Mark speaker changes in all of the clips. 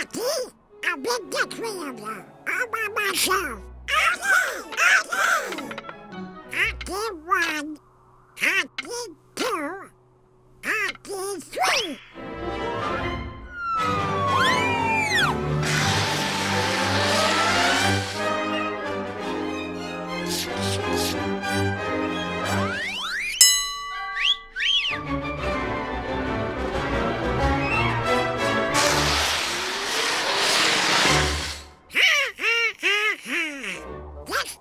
Speaker 1: I've been the three of you all by myself. Hockey! Hockey! Hockey one, hockey two, hockey three. Ha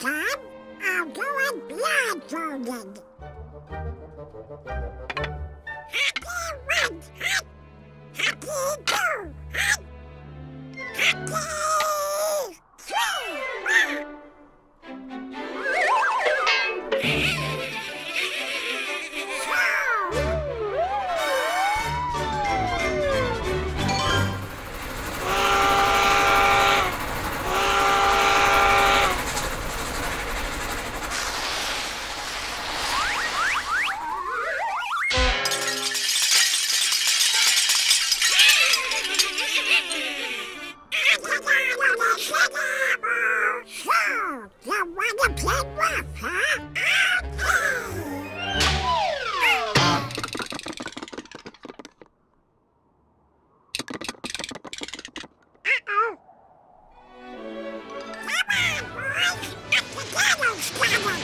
Speaker 1: I'll do it blindfolded. Happy one, hot. Happy two. You wanna play rough, huh? Uh-oh. Come on, boys. Get together, Scotland.